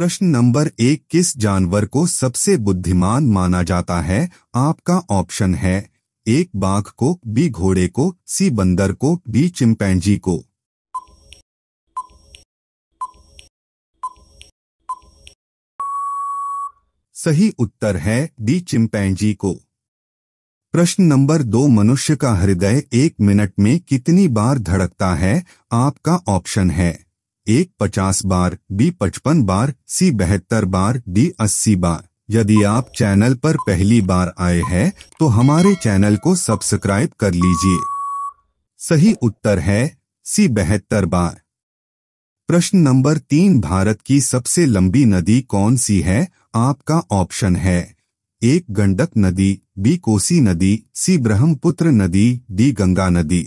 प्रश्न नंबर एक, किस जानवर को सबसे बुद्धिमान माना जाता है? आपका ऑप्शन है, एक बाघ को, बी घोड़े को, सी बंदर को डी चिंपैंजी को। सही उत्तर है, डी चिंपैंजी को। प्रश्न नंबर दो, मनुष्य का हृदय एक मिनट में कितनी बार धड़कता है? आपका ऑप्शन है एक पचास बार, बी पचपन बार, सी बहत्तर बार, डी अस्सी बार। यदि आप चैनल पर पहली बार आए हैं तो हमारे चैनल को सब्सक्राइब कर लीजिए। सही उत्तर है सी बहत्तर बार। प्रश्न नंबर तीन, भारत की सबसे लंबी नदी कौन सी है? आपका ऑप्शन है एक, गंडक नदी, बी, कोसी नदी, सी, ब्रह्मपुत्र नदी, डी, गंगा नदी।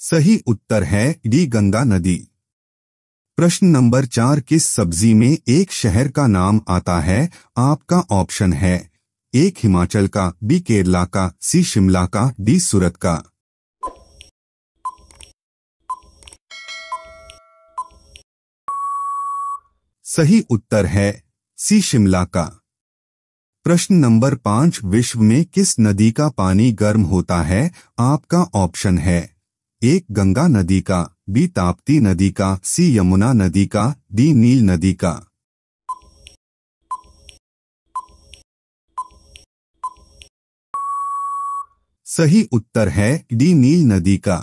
सही उत्तर है डी गंगा नदी। प्रश्न नंबर चार, किस सब्ज़ी में एक शहर का नाम आता है? आपका ऑप्शन है एक हिमाचल का, बी, केरला का, सी, शिमला का, डी, सूरत का। सही उत्तर है सी, शिमला का। प्रश्न नंबर पाँच, विश्व में किस नदी का पानी गर्म होता है? आपका ऑप्शन है एक गंगा नदी का बी ताप्ती नदी का सी यमुना नदी का डी नील नदी का। सही उत्तर है डी नील नदी का।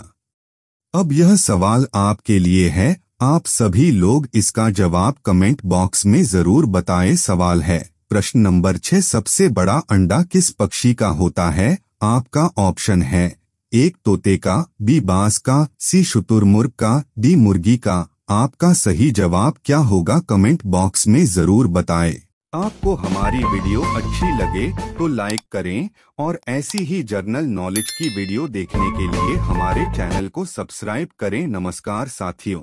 अब यह सवाल आपके लिए है, आप सभी लोग इसका जवाब कमेंट बॉक्स में ज़रूर बताएँ। सवाल है, प्रश्न नंबर छह सबसे बड़ा अंडा किस पक्षी का होता है? आपका ऑप्शन है एक तोते का, बी बाँस का, सी शुतुरमुर्ग का, डी मुर्गी का। आपका सही जवाब क्या होगा कमेंट बॉक्स में ज़रूर बताएँ। आपको हमारी वीडियो अच्छी लगे तो लाइक करें और ऐसी ही जर्नल नॉलेज की वीडियो देखने के लिए हमारे चैनल को सब्सक्राइब करें। नमस्कार साथियों।